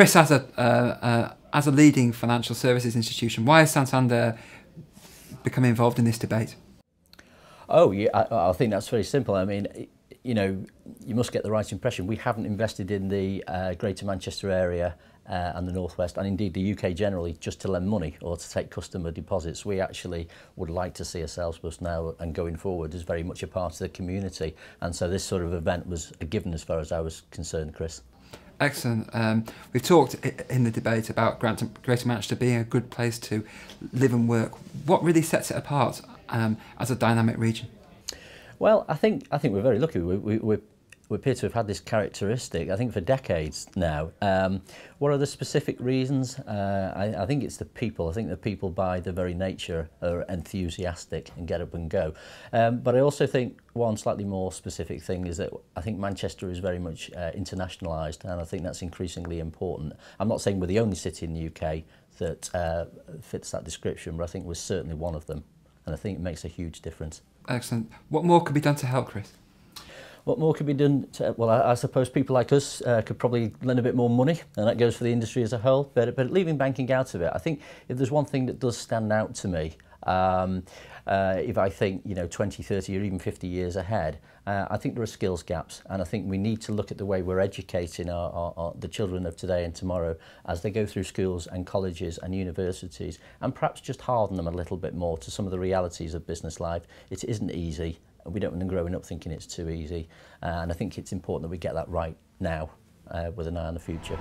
Chris, as a uh, uh, as a leading financial services institution, why has Santander become involved in this debate? Oh, yeah, I, I think that's very simple. I mean, you know, you must get the right impression. We haven't invested in the uh, Greater Manchester area uh, and the Northwest, and indeed the UK generally, just to lend money or to take customer deposits. We actually would like to see ourselves bus now and going forward as very much a part of the community. And so this sort of event was a given as far as I was concerned, Chris. Excellent. Um, we've talked in the debate about Greater Manchester being a good place to live and work. What really sets it apart um, as a dynamic region? Well, I think I think we're very lucky. We, we, we appear to have had this characteristic, I think, for decades now. Um, what are the specific reasons? Uh, I, I think it's the people. I think the people, by their very nature, are enthusiastic and get up and go. Um, but I also think one slightly more specific thing is that I think Manchester is very much uh, internationalised, and I think that's increasingly important. I'm not saying we're the only city in the UK that uh, fits that description, but I think we're certainly one of them, and I think it makes a huge difference. Excellent. What more could be done to help, Chris? What more could be done? To, well, I, I suppose people like us uh, could probably lend a bit more money, and that goes for the industry as a whole. But, but leaving banking out of it, I think if there's one thing that does stand out to me, um, uh, if I think, you know, 20, 30 or even 50 years ahead, uh, I think there are skills gaps and I think we need to look at the way we're educating our, our, our, the children of today and tomorrow as they go through schools and colleges and universities and perhaps just harden them a little bit more to some of the realities of business life. It isn't easy we don't want them growing up thinking it's too easy. Uh, and I think it's important that we get that right now uh, with an eye on the future.